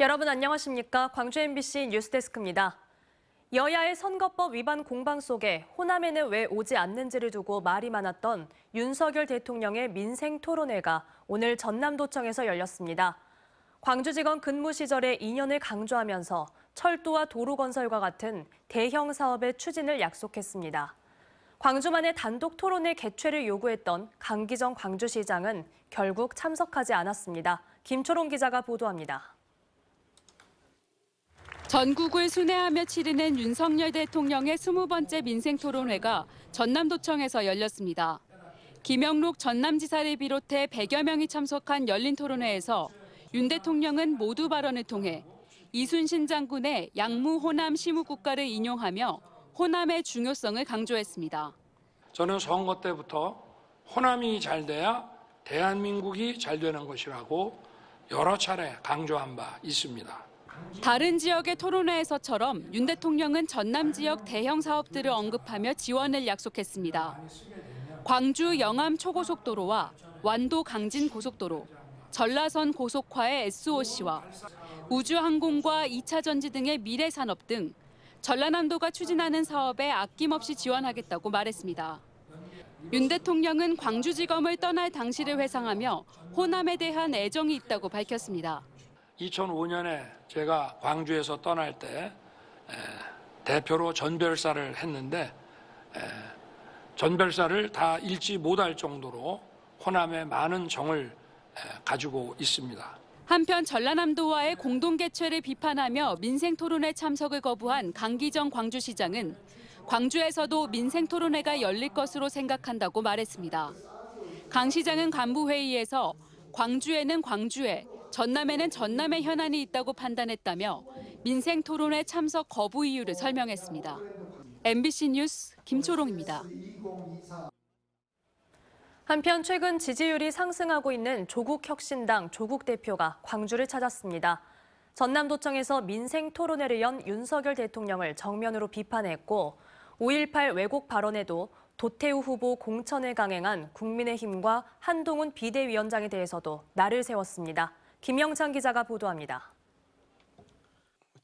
여러분 안녕하십니까? 광주 MBC 뉴스데스크입니다. 여야의 선거법 위반 공방 속에 호남에는 왜 오지 않는지를 두고 말이 많았던 윤석열 대통령의 민생 토론회가 오늘 전남도청에서 열렸습니다. 광주지검 근무 시절의 인연을 강조하면서 철도와 도로 건설과 같은 대형 사업의 추진을 약속했습니다. 광주만의 단독 토론회 개최를 요구했던 강기정 광주시장은 결국 참석하지 않았습니다. 김초롱 기자가 보도합니다. 전국을 순회하며 치르는 윤석열 대통령의 20번째 민생토론회가 전남도청에서 열렸습니다. 김영록 전남지사를 비롯해 100여 명이 참석한 열린 토론회에서 윤 대통령은 모두 발언을 통해 이순신 장군의 양무 호남 시무국가를 인용하며 호남의 중요성을 강조했습니다. 저는 선거 때부터 호남이 잘 돼야 대한민국이 잘 되는 것이라고 여러 차례 강조한 바 있습니다. 다른 지역의 토론회에서처럼 윤 대통령은 전남 지역 대형 사업들을 언급하며 지원을 약속했습니다. 광주 영암 초고속도로와 완도 강진 고속도로, 전라선 고속화의 SOC와 우주항공과 2차 전지 등의 미래 산업 등 전라남도가 추진하는 사업에 아낌없이 지원하겠다고 말했습니다. 윤 대통령은 광주지검을 떠날 당시를 회상하며 호남에 대한 애정이 있다고 밝혔습니다. 2005년에 제가 광주에서 떠날 때 에, 대표로 전별사를 했는데 에, 전별사를 다 읽지 못할 정도로 호남에 많은 정을 에, 가지고 있습니다. 한편 전라남도와의 공동 개최를 비판하며 민생 토론회 참석을 거부한 강기정 광주시장은 광주에서도 민생 토론회가 열릴 것으로 생각한다고 말했습니다. 강 시장은 간부 회의에서 광주에는 광주에, 전남에는 전남의 현안이 있다고 판단했다며 민생 토론회 참석 거부 이유를 설명했습니다. MBC 뉴스 김초롱입니다. 한편 최근 지지율이 상승하고 있는 조국 혁신당 조국 대표가 광주를 찾았습니다. 전남도청에서 민생 토론회를 연 윤석열 대통령을 정면으로 비판했고 5.18 왜곡 발언에도 도태우 후보 공천을 강행한 국민의힘과 한동훈 비대위원장에 대해서도 날을 세웠습니다. 김영찬 기자가 보도합니다.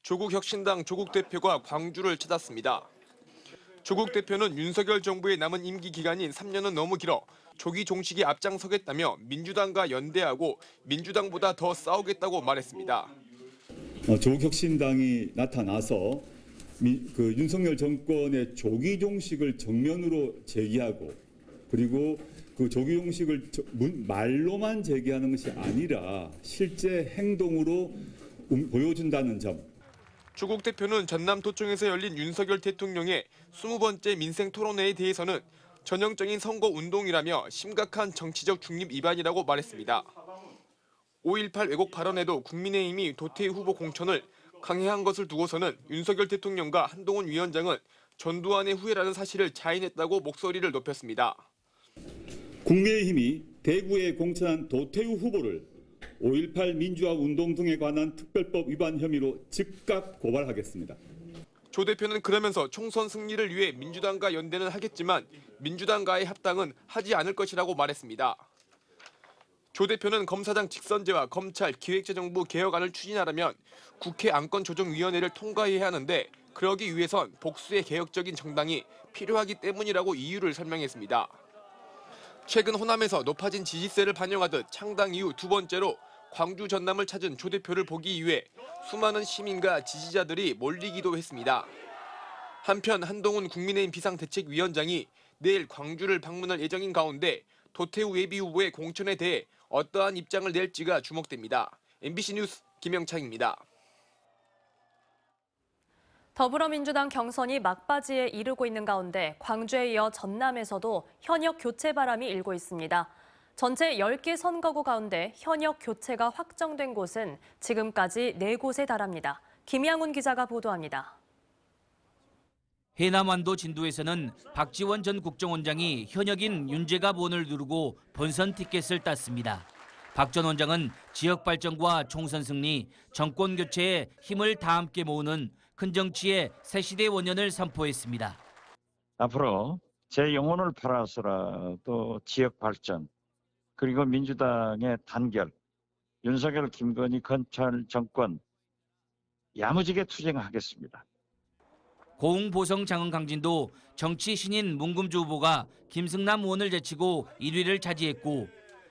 조국 혁신당 조국 대표가 광주를 찾았습니다. 조국 대표는 윤석열 정부의 남은 임기 기간인 3년은 너무 길어 조기 종식에 앞장서겠다며 민주당과 연대하고 민주당보다 더 싸우겠다고 말했습니다. 어, 조국 혁신당이 나타나서 미, 그 윤석열 정권의 조기 종식을 정면으로 제기하고 그리고 그 조기 문, 말로만 제기하는 것이 아니라 실제 행동으로 음, 보여준다는 점 조국 대표는 전남 도청에서 열린 윤석열 대통령의 20번째 민생 토론회에 대해서는 전형적인 선거 운동이라며 심각한 정치적 중립 위반이라고 말했습니다. 5.18 왜곡 발언에도 국민의힘이 도태희 후보 공천을 강행한 것을 두고서는 윤석열 대통령과 한동훈 위원장은 전두환의 후예라는 사실을 자인했다고 목소리를 높였습니다. 국민의힘이 대구에 공천한 도태우 후보를 5.18 민주화 운동 등에 관한 특별법 위반 혐의로 즉각 고발하겠습니다. 조 대표는 그러면서 총선 승리를 위해 민주당과 연대는 하겠지만 민주당과의 합당은 하지 않을 것이라고 말했습니다. 조 대표는 검사장 직선제와 검찰 기획재정부 개혁안을 추진하려면 국회 안건조정위원회를 통과해야 하는데 그러기 위해선 복수의 개혁적인 정당이 필요하기 때문이라고 이유를 설명했습니다. 최근 호남에서 높아진 지지세를 반영하듯 창당 이후 두 번째로 광주 전남을 찾은 조 대표를 보기 위해 수많은 시민과 지지자들이 몰리기도 했습니다. 한편 한동훈 국민의힘 비상대책위원장이 내일 광주를 방문할 예정인 가운데 도태우 예비 후보의 공천에 대해 어떠한 입장을 낼지가 주목됩니다. MBC 뉴스 김영창입니다. 더불어민주당 경선이 막바지에 이르고 있는 가운데 광주에 이어 전남에서도 현역 교체 바람이 일고 있습니다. 전체 10개 선거구 가운데 현역 교체가 확정된 곳은 지금까지 4곳에 달합니다. 김양훈 기자가 보도합니다. 해남완도 진도에서는 박지원 전 국정원장이 현역인 윤재가 본을 누르고 본선 티켓을 땄습니다. 박 전 원장은 지역 발전과 총선 승리, 정권 교체에 힘을 다 함께 모으는 큰 정치의 새 시대 원년을 선포했습니다. 앞으로 제 영혼을 팔아서라도 지역 발전 그리고 민주당의 단결, 윤석열 김건희 검찰 정권 야무지게 투쟁하겠습니다. 고흥보성 장흥 강진도 정치 신인 문금주 후보가 김승남 의원을 제치고 1위를 차지했고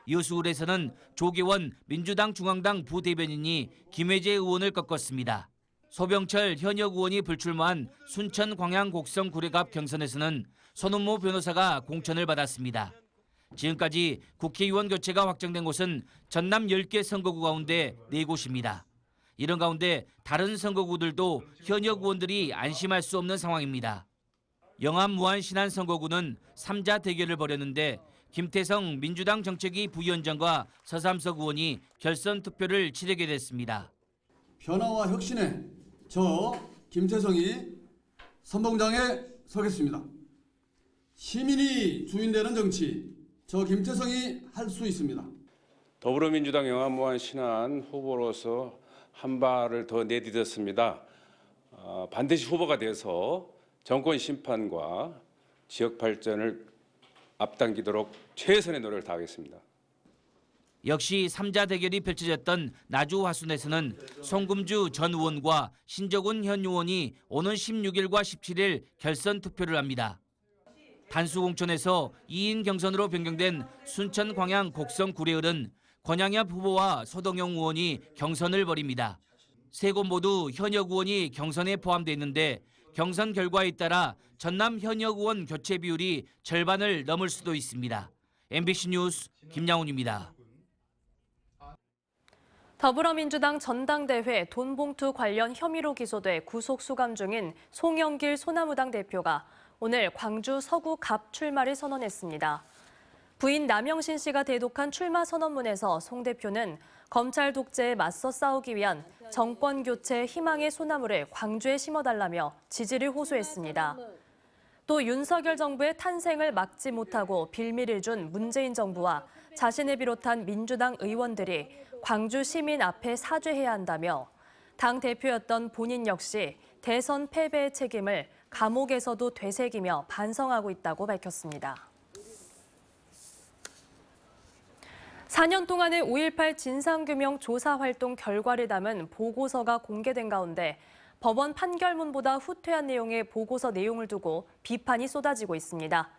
여수울에서는 조계원 민주당 중앙당 부대변인이 김혜재 의원을 꺾었습니다. 소병철 현역 의원이 불출마한 순천 광양 곡성 구례갑 경선에서는 손은모 변호사가 공천을 받았습니다. 지금까지 국회의원 교체가 확정된 곳은 전남 10개 선거구 가운데 4곳입니다. 이런 가운데 다른 선거구들도 현역 의원들이 안심할 수 없는 상황입니다. 영암 무안 신안 선거구는 3자 대결을 벌였는데 김태성 민주당 정책위 부위원장과 서삼석 의원이 결선 투표를 치르게 됐습니다. 변화와 혁신에 저 김태성이 선봉장에 서겠습니다. 시민이 주인되는 정치 저 김태성이 할 수 있습니다. 더불어민주당 영암무한 신안 후보로서 한 발을 더 내디뎠습니다. 어, 반드시 후보가 돼서 정권 심판과 지역 발전을 앞당기도록 최선의 노력을 다하겠습니다. 역시 3자 대결이 펼쳐졌던 나주 화순에서는 송금주 전 의원과 신적훈 현 의원이 오는 16일과 17일 결선 투표를 합니다. 단수 공천에서 2인 경선으로 변경된 순천 광양 곡성 구례을은 권양엽 후보와 소동영 의원이 경선을 벌입니다. 세 곳 모두 현역 의원이 경선에 포함돼 있는데 경선 결과에 따라 전남 현역 의원 교체 비율이 절반을 넘을 수도 있습니다. MBC 뉴스 김양훈입니다. 더불어민주당 전당대회 돈봉투 관련 혐의로 기소돼 구속 수감 중인 송영길 소나무당 대표가 오늘 광주 서구 갑 출마를 선언했습니다. 부인 남영신 씨가 대독한 출마 선언문에서 송 대표는 검찰 독재에 맞서 싸우기 위한 정권 교체 희망의 소나무를 광주에 심어달라며 지지를 호소했습니다. 또 윤석열 정부의 탄생을 막지 못하고 빌미를 준 문재인 정부와 자신을 비롯한 민주당 의원들이 광주 시민 앞에 사죄해야 한다며 당 대표였던 본인 역시 대선 패배의 책임을 감옥에서도 되새기며 반성하고 있다고 밝혔습니다. 4년 동안의 5.18 진상규명 조사 활동 결과를 담은 보고서가 공개된 가운데 법원 판결문보다 후퇴한 내용의 보고서 내용을 두고 비판이 쏟아지고 있습니다.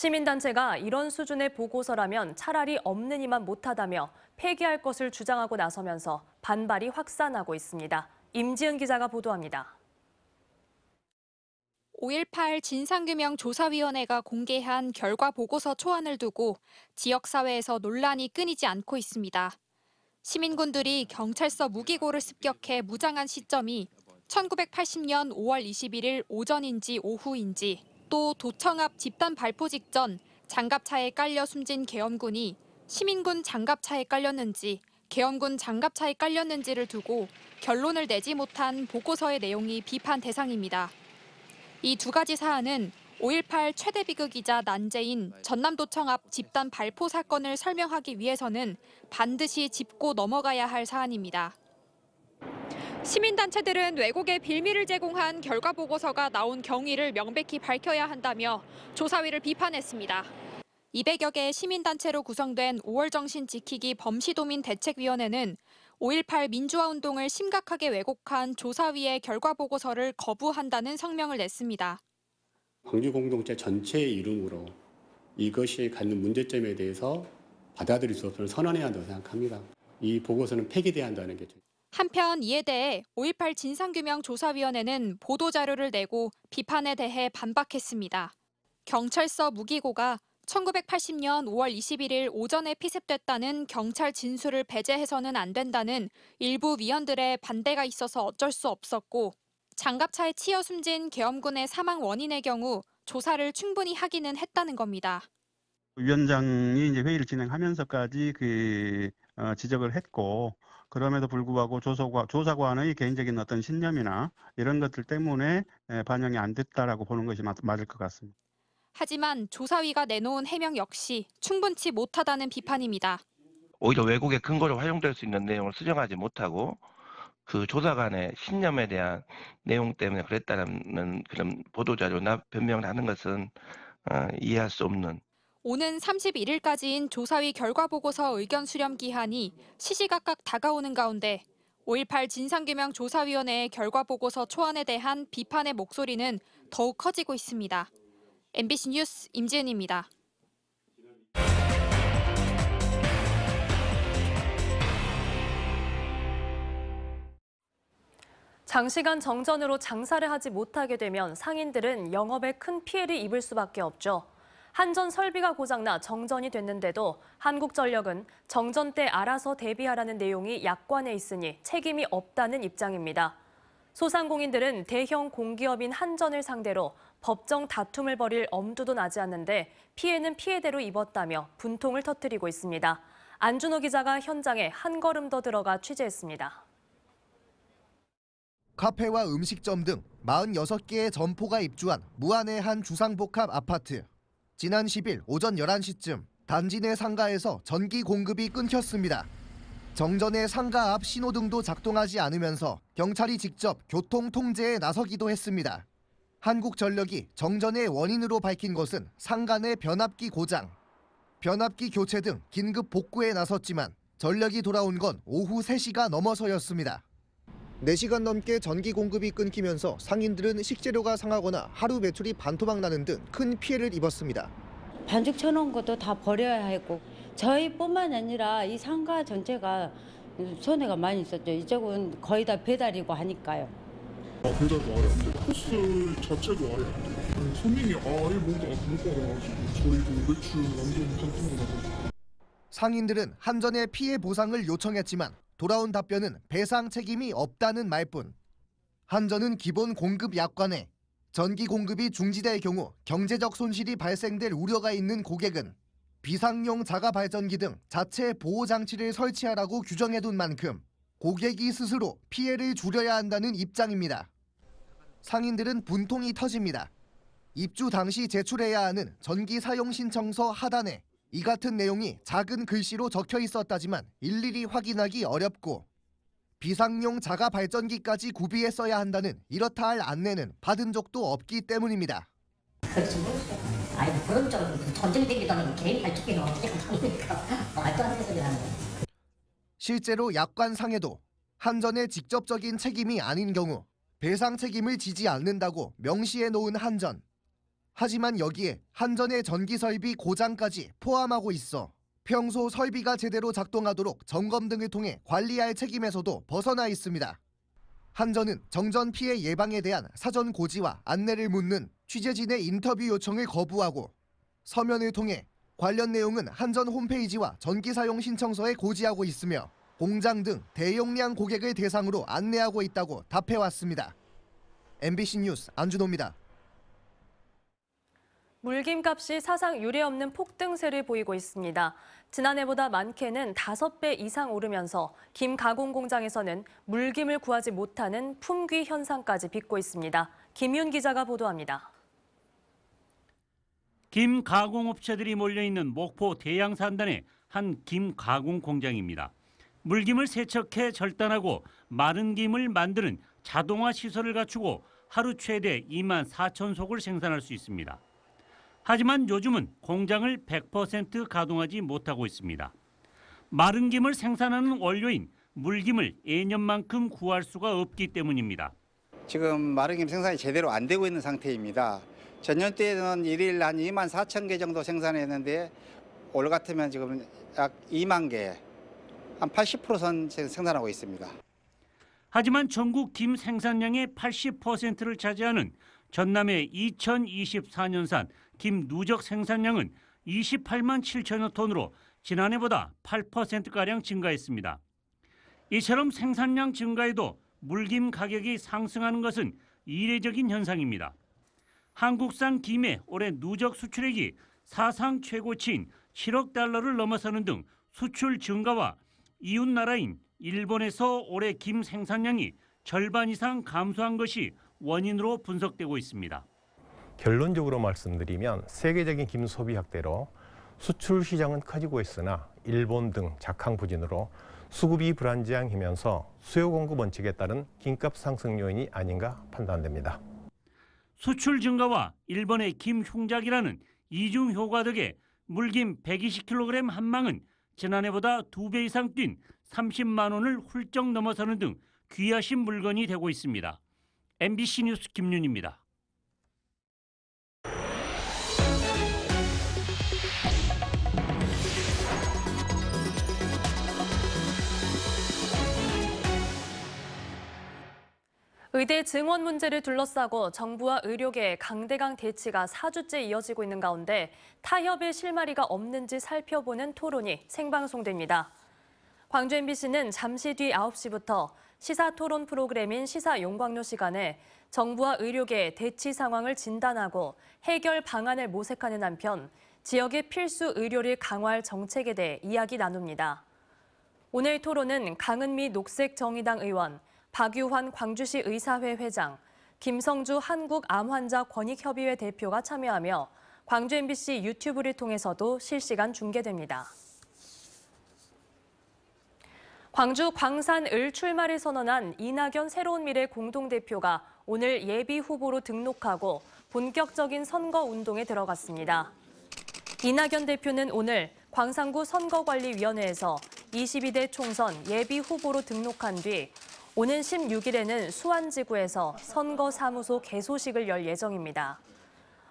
시민단체가 이런 수준의 보고서라면 차라리 없느니만 못하다며 폐기할 것을 주장하고 나서면서 반발이 확산하고 있습니다. 임지은 기자가 보도합니다. 5.18 진상규명 조사위원회가 공개한 결과 보고서 초안을 두고 지역사회에서 논란이 끊이지 않고 있습니다. 시민군들이 경찰서 무기고를 습격해 무장한 시점이 1980년 5월 21일 오전인지 오후인지 또 도청 앞 집단 발포 직전 장갑차에 깔려 숨진 계엄군이 시민군 장갑차에 깔렸는지 계엄군 장갑차에 깔렸는지를 두고 결론을 내지 못한 보고서의 내용이 비판 대상입니다. 이 두 가지 사안은 5.18 최대 비극이자 난제인 전남도청 앞 집단 발포 사건을 설명하기 위해서는 반드시 짚고 넘어가야 할 사안입니다. 시민단체들은 왜곡의 빌미를 제공한 결과 보고서가 나온 경위를 명백히 밝혀야 한다며 조사위를 비판했습니다. 200여 개의 시민단체로 구성된 5월 정신 지키기 범시도민 대책위원회는 5.18 민주화 운동을 심각하게 왜곡한 조사위의 결과 보고서를 거부한다는 성명을 냈습니다. 광주 공동체 전체의 이름으로 이것이 갖는 문제점에 대해서 받아들일 수 없음을 선언해야 한다고 생각합니다. 이 보고서는 폐기돼야 한다는 게 한편 이에 대해 5.18 진상규명조사위원회는 보도자료를 내고 비판에 대해 반박했습니다. 경찰서 무기고가 1980년 5월 21일 오전에 피습됐다는 경찰 진술을 배제해서는 안 된다는 일부 위원들의 반대가 있어서 어쩔 수 없었고 장갑차에 치여 숨진 계엄군의 사망 원인의 경우 조사를 충분히 하기는 했다는 겁니다. 위원장이 이제 회의를 진행하면서까지 그 어, 지적을 했고 그럼에도 불구하고 조사관, 조사관의 개인적인 어떤 신념이나 이런 것들 때문에 에, 반영이 안 됐다라고 보는 것이 맞, 맞을 것 같습니다. 하지만 조사위가 내놓은 해명 역시 충분치 못하다는 비판입니다. 오히려 왜곡의 근거로 활용될 수 있는 내용을 수정하지 못하고 그 조사관의 신념에 대한 내용 때문에 그랬다는 그런 보도자료나 변명을 하는 것은 어, 이해할 수 없는 오는 31일까지인 조사위 결과 보고서 의견 수렴 기한이 시시각각 다가오는 가운데 5.18 진상규명 조사위원회의 결과 보고서 초안에 대한 비판의 목소리는 더욱 커지고 있습니다. MBC 뉴스 임지은입니다. 장시간 정전으로 장사를 하지 못하게 되면 상인들은 영업에 큰 피해를 입을 수밖에 없죠. 한전 설비가 고장나 정전이 됐는데도 한국전력은 정전 때 알아서 대비하라는 내용이 약관에 있으니 책임이 없다는 입장입니다. 소상공인들은 대형 공기업인 한전을 상대로 법정 다툼을 벌일 엄두도 나지 않는데 피해는 피해대로 입었다며 분통을 터뜨리고 있습니다. 안준호 기자가 현장에 한 걸음 더 들어가 취재했습니다. 카페와 음식점 등 46개의 점포가 입주한 무안의 한 주상복합 아파트. 지난 10일 오전 11시쯤 단지 내 상가에서 전기 공급이 끊겼습니다. 정전에 상가 앞 신호등도 작동하지 않으면서 경찰이 직접 교통 통제에 나서기도 했습니다. 한국전력이 정전의 원인으로 밝힌 것은 상가 내 변압기 고장, 변압기 교체 등 긴급 복구에 나섰지만 전력이 돌아온 건 오후 3시가 넘어서였습니다. 4시간 넘게 전기 공급이 끊기면서 상인들은 식재료가 상하거나 하루 매출이 반토막 나는 등 큰 피해를 입었습니다. 반죽 쳐놓은 것도 다 버려야 했고 저희뿐만 아니라 이 상가 전체가 손해가 많이 있었죠. 이쪽은 거의 다 배달이고 하니까요. 아, 배달도 아예 안 돼. 코스 자체도 아예 안 돼. 손님이 아예 뭔가 못 받아가지고 저희도 매출 완전 반토막 나가지고. 상인들은 한전에 피해 보상을 요청했지만 돌아온 답변은 배상 책임이 없다는 말뿐. 한전은 기본 공급 약관에 전기 공급이 중지될 경우 경제적 손실이 발생될 우려가 있는 고객은 비상용 자가 발전기 등 자체 보호 장치를 설치하라고 규정해둔 만큼 고객이 스스로 피해를 줄여야 한다는 입장입니다. 상인들은 분통이 터집니다. 입주 당시 제출해야 하는 전기 사용 신청서 하단에 이 같은 내용이 작은 글씨로 적혀 있었다지만 일일이 확인하기 어렵고 비상용 자가 발전기까지 구비해 써야 한다는 이렇다 할 안내는 받은 적도 없기 때문입니다. 실제로 약관상에도 한전의 직접적인 책임이 아닌 경우 배상 책임을 지지 않는다고 명시해 놓은 한전. 하지만 여기에 한전의 전기 설비 고장까지 포함하고 있어 평소 설비가 제대로 작동하도록 점검 등을 통해 관리할 책임에서도 벗어나 있습니다. 한전은 정전 피해 예방에 대한 사전 고지와 안내를 묻는 취재진의 인터뷰 요청을 거부하고 서면을 통해 관련 내용은 한전 홈페이지와 전기 사용 신청서에 고지하고 있으며 공장 등 대용량 고객을 대상으로 안내하고 있다고 답해왔습니다. MBC 뉴스 안준호입니다. 물김값이 사상 유례없는 폭등세를 보이고 있습니다. 지난해보다 많게는 5배 이상 오르면서 김 가공 공장에서는 물김을 구하지 못하는 품귀 현상까지 빚고 있습니다. 김윤 기자가 보도합니다. 김 가공업체들이 몰려있는 목포 대양산단의 한 김 가공 공장입니다. 물김을 세척해 절단하고 마른 김을 만드는 자동화 시설을 갖추고 하루 최대 2만 4천 속을 생산할 수 있습니다. 하지만 요즘은 공장을 100% 가동하지 못하고 있습니다. 마른 김을 생산하는 원료인 물김을 예년만큼 구할 수가 없기 때문입니다. 지금 마른 김 생산이 제대로 안 되고 있는 상태입니다. 전년 때는 일일 한 2만 4천 개 정도 생산했는데 올 같으면 지금 약 2만 개, 한 80%선 생산하고 있습니다. 하지만 전국 김 생산량의 80%를 차지하는 전남의 2024년산 김 누적 생산량은 28만 7천여 톤으로 지난해보다 8%가량 증가했습니다. 이처럼 생산량 증가에도 물김 가격이 상승하는 것은 이례적인 현상입니다. 한국산 김의 올해 누적 수출액이 사상 최고치인 7억 달러를 넘어서는 등 수출 증가와 이웃 나라인 일본에서 올해 김 생산량이 절반 이상 감소한 것이 원인으로 분석되고 있습니다. 결론적으로 말씀드리면 세계적인 김 소비 확대로 수출 시장은 커지고 있으나 일본 등 작황 부진으로 수급이 불안정하면서 수요 공급 원칙에 따른 김값 상승 요인이 아닌가 판단됩니다. 수출 증가와 일본의 김 흉작이라는 이중 효과 덕에 물김 120kg 한 망은 지난해보다 두배 이상 뛴 30만 원을 훌쩍 넘어서는 등 귀하신 물건이 되고 있습니다. MBC 뉴스 김윤입니다. 의대 증원 문제를 둘러싸고 정부와 의료계의 강대강 대치가 4주째 이어지고 있는 가운데 타협의 실마리가 없는지 살펴보는 토론이 생방송됩니다. 광주 MBC는 잠시 뒤 9시부터 시사 토론 프로그램인 시사 용광로 시간에 정부와 의료계의 대치 상황을 진단하고 해결 방안을 모색하는 한편 지역의 필수 의료를 강화할 정책에 대해 이야기 나눕니다. 오늘 토론은 강은미 녹색정의당 의원, 박유환 광주시 의사회 회장, 김성주 한국암환자 권익협의회 대표가 참여하며 광주 MBC 유튜브를 통해서도 실시간 중계됩니다. 광주 광산 을 출마를 선언한 이낙연 새로운 미래 공동대표가 오늘 예비 후보로 등록하고 본격적인 선거 운동에 들어갔습니다. 이낙연 대표는 오늘 광산구 선거관리위원회에서 22대 총선 예비 후보로 등록한 뒤 오는 16일에는 수안지구에서 선거사무소 개소식을 열 예정입니다.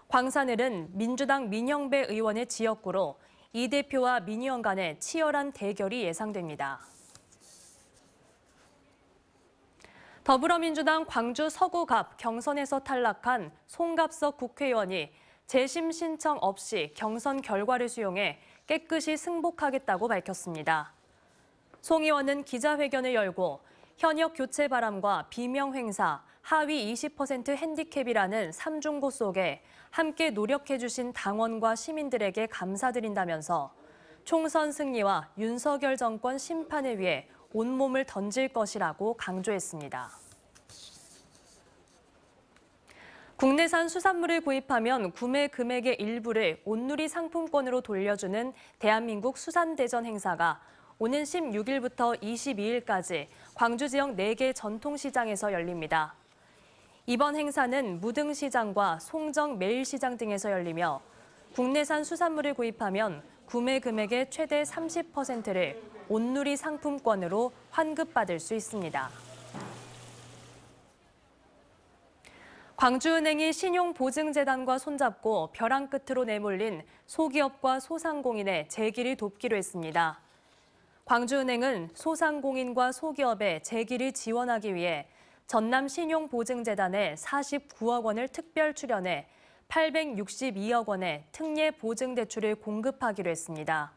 광산을은 민주당 민영배 의원의 지역구로 이 대표와 민 의원 간의 치열한 대결이 예상됩니다. 더불어민주당 광주 서구갑 경선에서 탈락한 송갑석 국회의원이 재심 신청 없이 경선 결과를 수용해 깨끗이 승복하겠다고 밝혔습니다. 송 의원은 기자회견을 열고 현역 교체 바람과 비명 행사, 하위 20% 핸디캡이라는 삼중고 속에 함께 노력해 주신 당원과 시민들에게 감사드린다면서 총선 승리와 윤석열 정권 심판을 위해 온몸을 던질 것이라고 강조했습니다. 국내산 수산물을 구입하면 구매 금액의 일부를 온누리 상품권으로 돌려주는 대한민국 수산대전 행사가 오는 16일부터 22일까지 광주 지역 4개 전통시장에서 열립니다. 이번 행사는 무등시장과 송정 매일시장 등에서 열리며 국내산 수산물을 구입하면 구매 금액의 최대 30%를 온누리 상품권으로 환급받을 수 있습니다. 광주은행이 신용보증재단과 손잡고 벼랑 끝으로 내몰린 소기업과 소상공인의 재기를 돕기로 했습니다. 광주은행은 소상공인과 소기업의 재기를 지원하기 위해 전남신용보증재단에 49억 원을 특별 출연해 862억 원의 특례 보증 대출을 공급하기로 했습니다.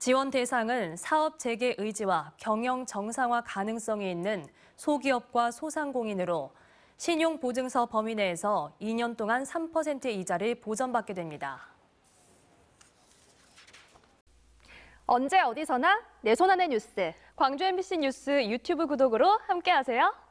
지원 대상은 사업 재개 의지와 경영 정상화 가능성이 있는 소기업과 소상공인으로 신용보증서 범위 내에서 2년 동안 3% 이자를 보전받게 됩니다. 언제 어디서나 내 손 안의 뉴스. 광주 MBC 뉴스 유튜브 구독으로 함께하세요.